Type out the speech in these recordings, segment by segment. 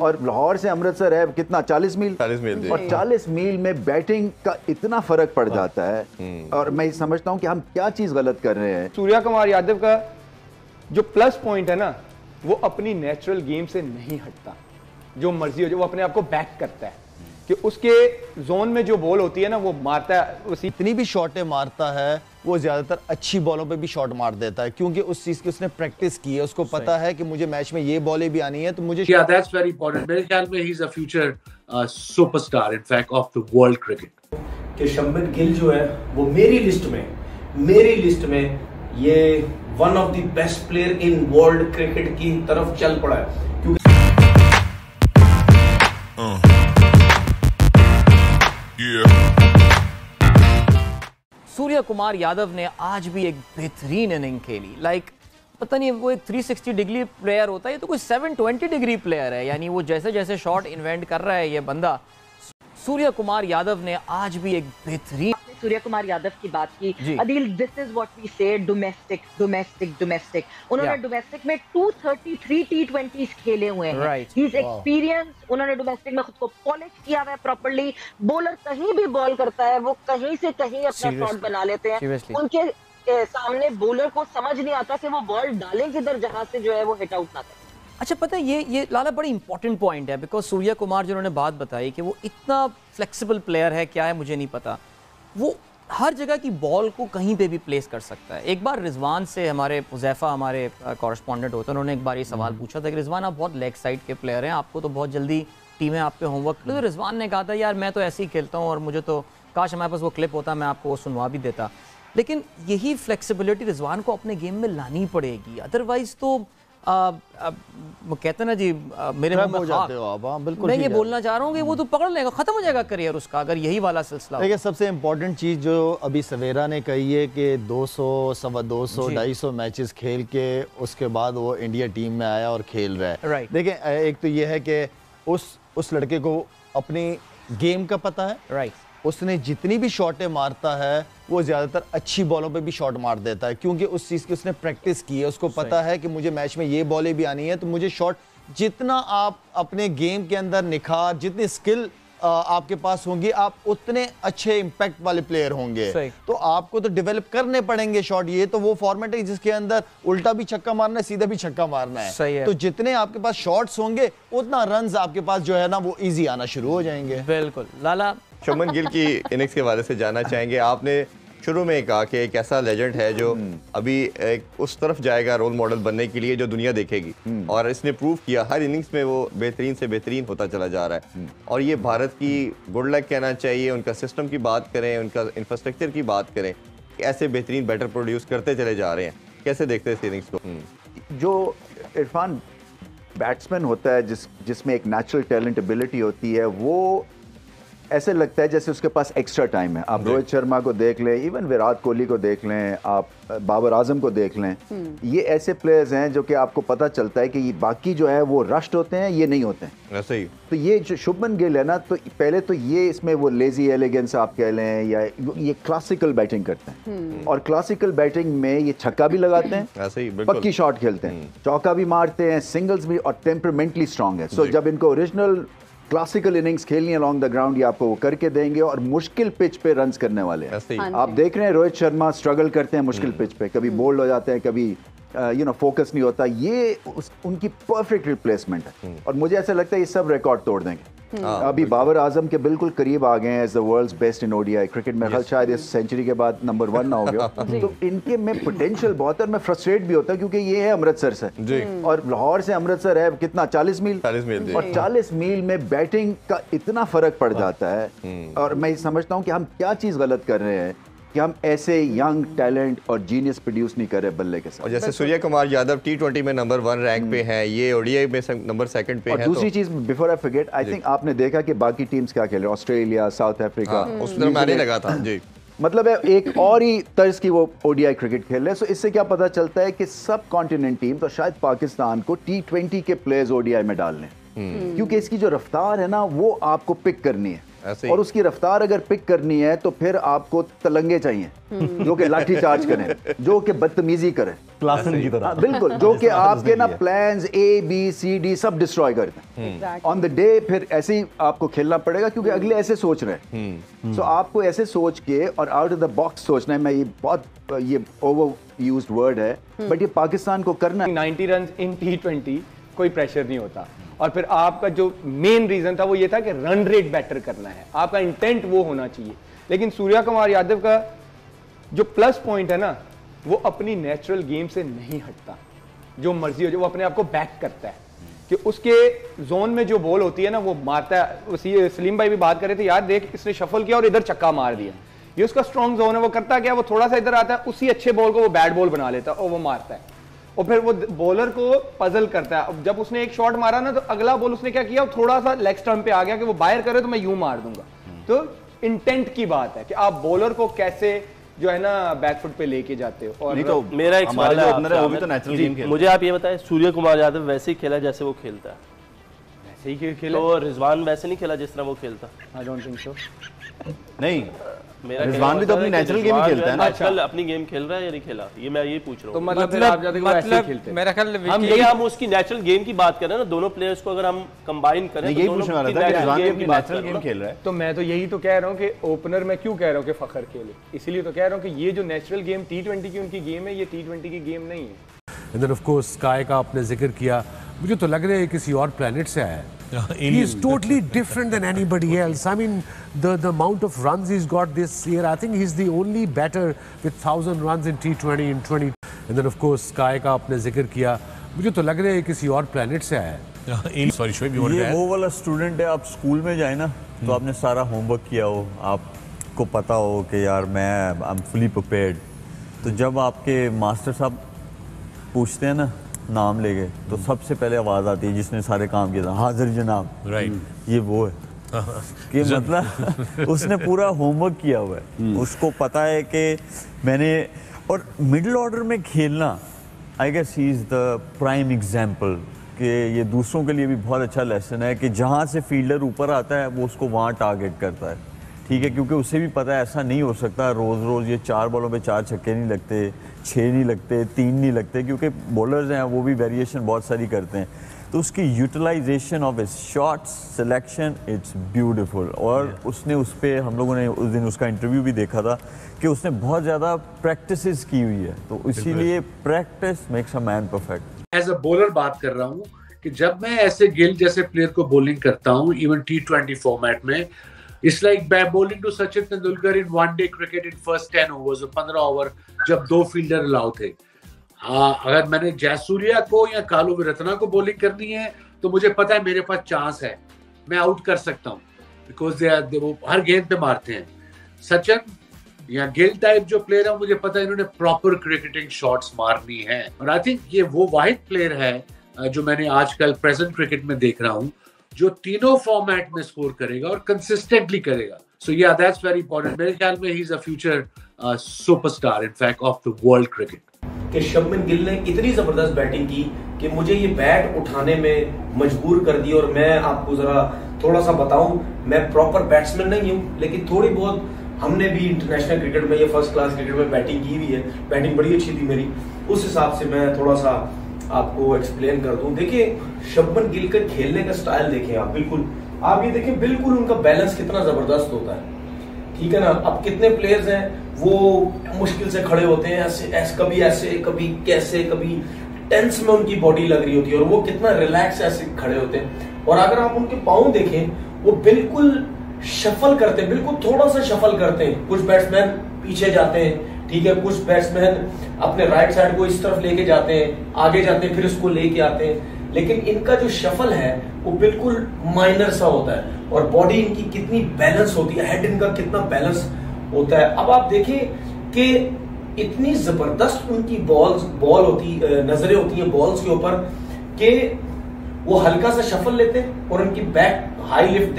और लाहौर से अमृतसर है कितना 40 मील? 40 मील, और 40 मील में बैटिंग का इतना फ़र्क पड़ जाता है। और मैं समझता हूँ कि हम क्या चीज़ गलत कर रहे हैं। सूर्या कुमार यादव का जो प्लस पॉइंट है ना वो अपनी नेचुरल गेम से नहीं हटता। जो मर्ज़ी हो जो वो अपने आप को बैक करता है। कि उसके जोन में जो बॉल होती है ना वो मारता है उसी इतनी भी शॉटें मारता है वो ज़्यादातर अच्छी बॉलों पे भी शॉट मार देता है क्योंकि उस चीज़ की उसने प्रैक्टिस की है उसको पता है कि मुझे मैच में ये बॉलें भी आनी है तो मुझे Yeah, that's very important. मेरे ख्याल में he's a future uh, superstar, in fact, of the world cricket. कि शम्बिन गिल जो है वो मेरी लिस्ट में मेरी लिस्ट में ये one of the best player in world cricket की तरफ़ चल पड़ा है सूर्य कुमार यादव ने आज भी एक बेहतरीन इनिंग खेली। लाइक पता नहीं, वो एक 360 डिग्री प्लेयर होता है, ये तो कोई 720 डिग्री प्लेयर है। यानी वो जैसे जैसे शॉट इन्वेंट कर रहा है ये बंदा। सूर्य कुमार यादव ने आज भी एक बेहतरीन सूर्य कुमार यादव की बात की। Adeel this is what we say domestic domestic domestic उन्होंने डोमेस्टिक में 233 टी ट्वेंटी खेले हुए हैं। ही इज़ एक्सपीरियंस उन्होंने डोमेस्टिक में खुद को पॉलिश किया हुआ है प्रॉपर्ली बॉलर कहीं भी बॉल करता है वो कहीं से कहीं अपना शॉट बना लेते हैं। उनके सामने बॉलर को समझ नहीं आता कि वो बॉल डालें किधर जहाँ से जो है वो हिट आउट ना करे। अच्छा पता है ये ये लाला बड़ी इंपॉर्टेंट पॉइंट है बिकॉज़ सूर्य कुमार जिन्होंने बात बताई कि वो इतना फ्लेक्सिबल प्लेयर है क्या है मुझे नहीं पता। वो हर जगह की बॉल को कहीं पे भी प्लेस कर सकता है। एक बार रिजवान से हमारे हुजैफा हमारे कॉरस्पॉन्डेंट होते हैं उन्होंने एक बार ये सवाल पूछा था कि रिजवान आप बहुत लेग साइड के प्लेयर हैं आपको तो बहुत जल्दी टीमें आप पे होमवर्क तो रिजवान ने कहा था यार मैं तो ऐसे ही खेलता हूँ और मुझे तो काश हमारे पास वो क्लिप होता मैं आपको वो सुनवा भी देता। लेकिन यही फ्लेक्सिबिलिटी रिजवान को अपने गेम में लानी पड़ेगी। अदरवाइज़ तो आ, आ, कहते ना जी आ, मेरे मुँह हो में जाते हो आप, हाँ, बिल्कुल मैं ये बोलना चाह रहा हूँ कि वो तो पकड़ लेगा खत्म हो जाएगा करियर उसका अगर यही वाला सिलसिला देखिए सबसे इम्पोर्टेंट चीज़ जो अभी सवेरा ने कही है कि 200 सवा 200 जी। 250 मैचेस खेल के उसके बाद वो इंडिया टीम में आया और खेल रहा है। Right. देखिए एक तो ये है कि उस उस लड़के को अपनी गेम का पता है। राइट उसने जितनी भी शॉटें मारता है वो ज़्यादातर अच्छी बॉलों पे भी शॉट मार देता है क्योंकि उस चीज़ की उसने प्रैक्टिस की है। उसको पता है कि मुझे मैच में ये बॉलें भी आनी है तो मुझे शॉट जितना आप अपने गेम के अंदर निखार जितनी स्किल आपके पास होंगी। आप उतने अच्छे इम्पैक्ट वाले प्लेयर होंगे। तो आपको तो डेवलप करने पड़ेंगे शॉट ये तो वो फॉर्मेट है जिसके अंदर उल्टा भी छक्का मारना है सीधा भी छक्का मारना सही है। है तो जितने आपके पास शॉट्स होंगे उतना रन आपके पास जो है ना वो इजी आना शुरू हो जाएँगे। बिल्कुल। लाला शुभमन गिल की इनिंग्स के हवाले से जाना चाहेंगे। आपने शुरू में कहा कि एक ऐसा लेजेंड है जो अभी एक उस तरफ़ जाएगा रोल मॉडल बनने के लिए जो दुनिया देखेगी। और इसने प्रूव किया हर इनिंग्स में वो बेहतरीन से बेहतरीन होता चला जा रहा है। और ये भारत की गुड लक कहना चाहिए उनका सिस्टम की बात करें उनका इंफ्रास्ट्रक्चर की बात करें ऐसे बेहतरीन बैटर प्रोड्यूस करते चले जा रहे हैं। कैसे देखते हैं इस इनिंग्स को? जो इरफान बैट्समैन होता है जिस जिसमें एक नेचुरल टैलेंट एबिलिटी होती है वो ऐसे लगता है जैसे उसके पास एक्स्ट्रा टाइम है। आप रोहित शर्मा को देख लें इवन विराट कोहली को देख लें आप बाबर आज़म को देख लें ये ऐसे प्लेयर्स हैं जो कि आपको पता चलता है कि ये बाकी जो है वो रश्ड होते हैं ये नहीं होते हैं। ऐसे ही तो ये जो शुभमन गिल है ना तो पहले तो ये इसमें वो लेजी एलिगेंस आप कह लें या ये क्लासिकल बैटिंग करते हैं। और क्लासिकल बैटिंग में ये छक्का भी लगाते हैं ऐसे ही पक्की शॉट खेलते हैं। चौका भी मारते हैं सिंगल्स भी और टेम्परमेंटली स्ट्रांग है। सो जब इनको ओरिजिनल क्लासिकल इनिंग्स खेलनी अलॉन्ग द ग्राउंड ये आपको वो करके देंगे और मुश्किल पिच पे रन करने वाले हैं। आप देख रहे हैं रोहित शर्मा स्ट्रगल करते हैं मुश्किल पिच पे कभी बोल्ड हो जाते हैं कभी यू नो फोकस नहीं होता। ये उस, उनकी परफेक्ट रिप्लेसमेंट है। और मुझे ऐसा लगता है ये सब रिकॉर्ड तोड़ देंगे। अभी बाबर आज़म के बिल्कुल करीब आ गए हैं as the world's best in ODI cricket में हल शायद इस सेंचुरी के बाद नंबर वन ना हो गया तो इनके में पोटेंशियल बहुत है और मैं फ्रस्ट्रेट भी होता हूँ क्योंकि ये है अमृतसर से। और लाहौर से अमृतसर है कितना? 40 मील। 40 मील, और 40 मील में बैटिंग का इतना फ़र्क पड़ जाता है। और मैं समझता हूँ कि हम क्या चीज़ गलत कर रहे हैं। कि हम ऐसे यंग टैलेंट और जीनियस प्रोड्यूस नहीं कर रहे बल्ले के साथ। और जैसे सूर्य कुमार यादव टी ट्वेंटी में नंबर वन रैंक पे है ये ओडीआई में नंबर सेकंड पे और है दूसरी तो चीज़ before I forget I think आपने देखा कि बाकी टीम्स क्या खेल रहे हैं? ऑस्ट्रेलिया साउथ अफ्रीका हाँ, उस तरह मैंने लगा था जी। मतलब है एक और ही तर्ज की वो ओडीआई क्रिकेट खेल रहे हैं। सो इससे क्या पता चलता है कि सब कॉन्टिनेंट टीम तो शायद पाकिस्तान को टी ट्वेंटी के प्लेयर्स ओडीआई में डालने। क्योंकि इसकी जो रफ्तार है ना वो आपको पिक करनी ही। और उसकी रफ्तार अगर पिक करनी है तो फिर आपको तलंगे चाहिए जो कि लाठी चार्ज करें जो कि बदतमीजी करें। की तरह। हाँ, बिल्कुल जो कि आपके ना plans A B C D सब डिस्ट्रॉय करते हैं ऑन द डे फिर ऐसे ही आपको खेलना पड़ेगा क्योंकि अगले ऐसे सोच रहे हैं। सो आपको ऐसे सोच के और आउट ऑफ़ द बॉक्स सोचना है मैं ये बहुत ये ओवर यूज़ वर्ड है बट ये पाकिस्तान को करना 90 रन इन टी कोई प्रेशर नहीं होता। और फिर आपका जो मेन रीजन था वो ये था कि रन रेट बेटर करना है। आपका इंटेंट वो होना चाहिए। लेकिन सूर्या कुमार यादव का जो प्लस पॉइंट है ना, वो अपनी नेचुरल गेम से नहीं हटता। जो मर्ज़ी हो जाए, वो अपने आप को बैक करता है। कि उसके जोन में जो बॉल होती है ना, वो मारता है। सलीम भाई भी बात कर रहे थे, यार देख, इसने शफल किया और इधर चक्का मार दिया। ये उसका स्ट्रॉन्ग जोन है। वो करता क्या? वो थोड़ा सा इधर आता है, उसी अच्छे बॉल को वो बैट बॉल बना लेता है और वो मारता है। और फिर वो बॉलर को पजल करता है। अब जब उसने एक शॉट मारा ना तो अगला बॉल उसने क्या किया? थोड़ा सा लेग स्टम्प पे आ गया कि वो बाहर करे तो मैं यूँ मार दूँगा। तो इंटेंट की बात है कि आप बॉलर को कैसे जो है ना बैकफुट पे लेके जाते हो और नहीं तो मेरा एक सवाल है है वो भी तो नेचुरल गेम खेलता मुझे आप ये बताएँ सूर्य कुमार यादव वैसे ही खेला जैसे वो खेलता है? ऐसे ही खेला? तो रिजवान वैसे नहीं खेला जिस तरह वो खेलता? आई डोंट थिंक सो नहीं रिजवान भी तो अपनी game ही खेलता है ना। आजकल अपनी गेम खेल रहा है या नहीं खेला ये मैं ये पूछ रहा तो हूँ। मतलब फिर आप जाते हो ऐसे खेलते हैं। मेरा ख्याल हम ये हम उसकी नेचुरल गेम की बात करें ना दोनों प्लेयर्स को अगर हम कंबाइन करें तो यही पूछने वाला था कि रिजवान भी अपनी की नेचुरल गेम खेल रहा है। तो मैं तो यही तो कह रहा हूँ कि ओपनर में क्यों कह रहा हूँ कि फखर खेले? इसीलिए तो कह रहा हूँ कि ये जो नेचुरल गेम टी ट्वेंटी की उनकी गेम है ये टी ट्वेंटी की गेम नहीं है। And then of course SKY का आपने ज़िक्र किया। मुझे तो लग रहा है किसी और प्लेनेट से आया है। He is totally different than anybody else i mean the the amount of runs he's got this year i think he's the only batter with 1000 runs in t20 in 20 and then of course sky का आपने ज़िक्र किया मुझे तो लग रहा है किसी और प्लेनेट से आया है सॉरी शोएब to ये वो वाला स्टूडेंट है आप स्कूल में जाए ना तो आपने सारा होमवर्क किया हो आपको पता हो कि यार मैं आई एम फुली प्रिपेयर्ड तो जब आपके मास्टर साहब पूछते हैं ना नाम लेके तो सबसे पहले आवाज़ आती है जिसने सारे काम किया था हाजिर जनाब। Right. ये वो है। कि मतलब उसने पूरा होमवर्क किया हुआ है। उसको पता है कि मैंने और मिडिल ऑर्डर में खेलना I guess he is the prime example कि ये दूसरों के लिए भी बहुत अच्छा लेसन है कि जहाँ से फील्डर ऊपर आता है वो उसको वहाँ टारगेट करता है। ठीक है क्योंकि उसे भी पता है ऐसा नहीं हो सकता रोज़ रोज़ ये चार बॉलों पे चार छक्के नहीं लगते। छः नहीं लगते तीन नहीं लगते क्योंकि बॉलर्स हैं वो भी वेरिएशन बहुत सारी करते हैं। तो उसकी यूटिलाइजेशन ऑफ़ इस शॉट्स सिलेक्शन इट्स ब्यूटीफुल और yeah. उसने उस पर हम लोगों ने उस दिन उसका इंटरव्यू भी देखा था कि उसने बहुत ज़्यादा प्रैक्टिस की हुई है। तो इसीलिए practice makes a man perfect as a bowler बात कर रहा हूँ कि जब मैं ऐसे गिल जैसे प्लेयर को बॉलिंग करता हूँ इवन टी ट्वेंटी फॉर्मेट में it's like bowling to Sachin Tendulkar in one day cricket in first ten overs पंद्रह ओवर जब दो फील्डर अलाउ थे। हाँ अगर मैंने जयसूर्या को या कालू विरतना को बॉलिंग करनी है तो मुझे पता है मेरे पास चांस है। मैं आउट कर सकता हूँ। बिकॉज़ दे आर वो हर गेंद पे मारते हैं। सचिन या गिल टाइप जो प्लेयर है, मुझे पता है इन्होंने प्रॉपर क्रिकेटिंग शॉट्स मारनी है। और आई थिंक ये वो वाहिद प्लेयर है, जो मैंने आजकल प्रेजेंट क्रिकेट में देख रहा हूँ। जो तीनों फॉर्मेट में स्कोर करेगा और कंसिस्टेंटली करेगा। सो या दैट्स वेरी इंपॉर्टेंट मेरे ख्याल में he is a future superstar in fact of the world cricket कि शबमन गिल ने इतनी ज़बरदस्त बैटिंग की कि मुझे ये बैट उठाने में मजबूर कर दिया और मैं आपको जरा थोड़ा सा बताऊँ, मैं प्रॉपर बैट्समैन नहीं हूँ, लेकिन थोड़ी बहुत हमने भी इंटरनेशनल क्रिकेट में, या फ़र्स्ट क्लास क्रिकेट में बैटिंग की हुई है। बैटिंग बड़ी अच्छी थी मेरी। उस हिसाब से मैं थोड़ा सा आपको एक्सप्लेन कर दूँ। देखिए शबमन गिल का खेलने का स्टाइल देखें आप, बिल्कुल। आप ये देखें, बिल्कुल उनका बैलेंस कितना ज़बरदस्त होता है। ठीक है ना? अब कितने प्लेयर्स हैं, वो मुश्किल से खड़े होते हैं, ऐसे ऐसे, कभी ऐसे, कभी कैसे, कभी टेंस में उनकी बॉडी लग रही होती है, और वो कितना रिलैक्स ऐसे खड़े होते हैं। और अगर आप उनके पाँव देखें, वो बिल्कुल शफल करते हैं, बिल्कुल थोड़ा सा शफल करते हैं। कुछ बैट्समैन पीछे जाते हैं ठीक है, कुछ बैट्समैन अपने राइट साइड को इस तरफ़ लेके जाते हैं, आगे जाते हैं, फिर उसको लेके आते हैं। लेकिन इनका जो शफल है, वो बिल्कुल माइनर सा होता है और बॉडी इनकी कितनी बैलेंस होती है हेड इनका कितना बैलेंस होता है। अब आप देखिए कि इतनी ज़बरदस्त उनकी बॉल्स बॉल होती नज़रें होती हैं बॉल्स के ऊपर कि वो हल्का सा शफल लेते हैं और उनकी back high lift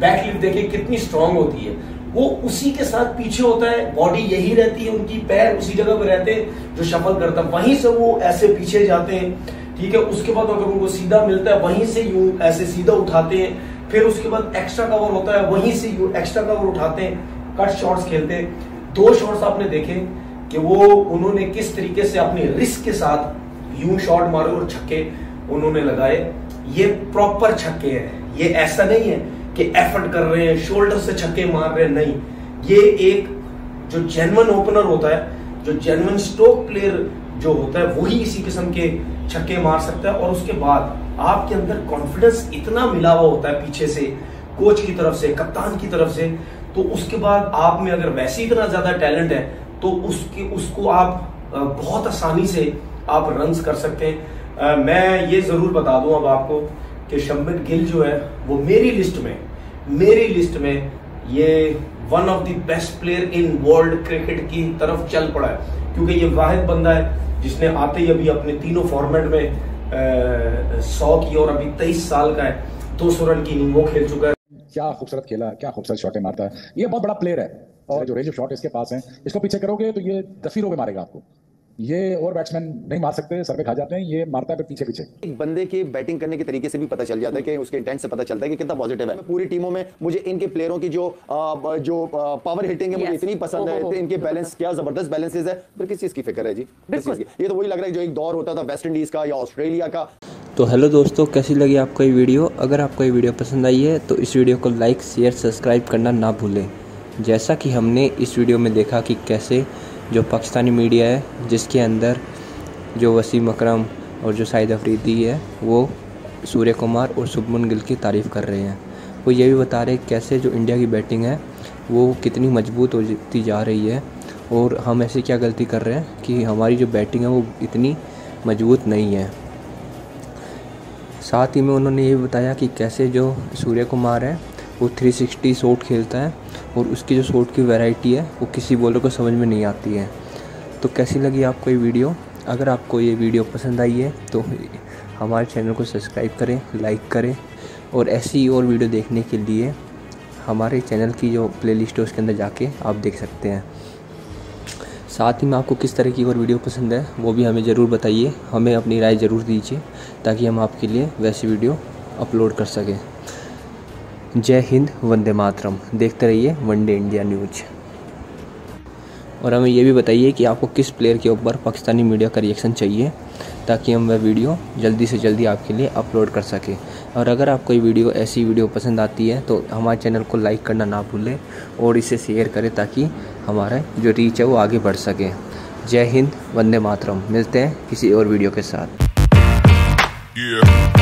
back lift देखिए कितनी स्ट्रांग होती है। वो उसी के साथ पीछे होता है बॉडी यही रहती है उनकी, पैर उसी जगह पर रहते हैं जो शफल करता है। वहीं से वो ऐसे पीछे जाते हैं, ठीक है? उसके बाद अगर उनको सीधा मिलता है, वहीं से यूँ ऐसे सीधा उठाते हैं, फिर उसके बाद एक्स्ट्रा कवर होता है, वहीं से एक्स्ट्रा कवर उठाते हैं कट शॉट्स खेलते हैं। दो शॉट्स आपने देखे कि वो उन्होंने किस तरीके से अपने रिस्क के साथ यूँ शॉट मारे और छक्के उन्होंने लगाए। ये प्रॉपर छक्के हैं। ये ऐसा नहीं है कि एफर्ट कर रहे हैं शोल्डर से छक्के मार रहे हैं। नहीं, ये एक जो जेनवन ओपनर होता है, जो जेनवन स्टोक प्लेयर जो होता है, वही इसी किस्म के छक्के मार सकता है। और उसके बाद आपके अंदर कॉन्फिडेंस इतना मिला हुआ होता है पीछे से कोच की तरफ़ से, कप्तान की तरफ़ से तो उसके बाद आप में अगर वैसे इतना ज़्यादा टैलेंट है तो उसके, उसको आप बहुत आसानी से आप रन कर सकते हैं। मैं ये ज़रूर बता दूँ अब आपको कि शम्बित गिल जो है, वो मेरी लिस्ट में, मेरी लिस्ट में ये one of the best player in world cricket की तरफ़ चल पड़ा है। क्योंकि ये वाहिद बंदा है, जिसने आते ही अभी अपने तीनों फॉर्मेट में सौ की और अभी तेईस साल का है, दो सौ रन की वो खेल चुका है। क्या खूबसूरत खेला, क्या खूबसूरत शॉटें मारता है। ये बहुत बड़ा प्लेयर है। और जो रेंज ऑफ़ शॉट इसके पास है, इसको पीछे करोगे तो ये दस ही मारेगा आपको। ये और बैट्समैन नहीं मार सकते सर पे खा जाते हैं ये मारता है पीछे पीछे। एक बंदे के बैटिंग करने के तरीके से भी पता चल जाता है कि उसके इंटेंट से पता चलता है कि कितना पॉजिटिव है। पूरी टीमों में मुझे इनके प्लेयरों की जो आ, जो पावर हिटिंग है मुझे इतनी पसंद है इनके बैलेंस क्या ज़बरदस्त बैलेंसेज है। फिर किस चीज़ की फ़िक्र है जी? ये तो वही लग रहा है जो एक दौर होता था वेस्ट इंडीज का या ऑस्ट्रेलिया का। तो हेलो दोस्तों कैसी लगी आपको ये वीडियो? अगर आपको ये वीडियो पसंद आई है तो इस वीडियो को लाइक शेयर सब्सक्राइब करना ना भूलें। जैसा कि हमने इस वीडियो में देखा कि कैसे जो पाकिस्तानी मीडिया है, जिसके अंदर जो वसीम अकरम और जो साइद अफरीदी है, वो सूर्य कुमार और शुभमन गिल की तारीफ़ कर रहे हैं। वो ये भी बता रहे हैं कैसे जो इंडिया की बैटिंग है, वो कितनी मज़बूत होती जा रही है और हम ऐसे क्या गलती कर रहे हैं कि हमारी जो बैटिंग है, वो इतनी मज़बूत नहीं है। साथ ही में उन्होंने ये बताया कि कैसे जो सूर्य कुमार है, वो 360 शॉट खेलता है और उसकी जो शॉट की वैरायटी है, वो किसी बॉलर को समझ में नहीं आती है। तो कैसी लगी आपको ये वीडियो? अगर आपको ये वीडियो पसंद आई है तो हमारे चैनल को सब्सक्राइब करें, लाइक करें और ऐसी और वीडियो देखने के लिए हमारे चैनल की जो प्लेलिस्ट है, उसके अंदर जाके आप देख सकते हैं। साथ ही में आपको किस तरह की और वीडियो पसंद है, वो भी हमें ज़रूर बताइए। हमें अपनी राय ज़रूर दीजिए, ताकि हम आपके लिए वैसी वीडियो अपलोड कर सकें। जय हिंद, वंदे मातरम। देखते रहिए वनडे इंडिया न्यूज़। और हमें ये भी बताइए कि आपको किस प्लेयर के ऊपर पाकिस्तानी मीडिया का रिएक्शन चाहिए, ताकि हम वह वीडियो जल्दी से जल्दी आपके लिए अपलोड कर सकें। और अगर आपको ये वीडियो, ऐसी वीडियो पसंद आती है तो हमारे चैनल को लाइक करना ना भूलें और इसे शेयर करें, ताकि हमारा जो रीच है वो आगे बढ़ सके। जय हिंद, वंदे मातरम। मिलते हैं किसी और वीडियो के साथ। Yeah.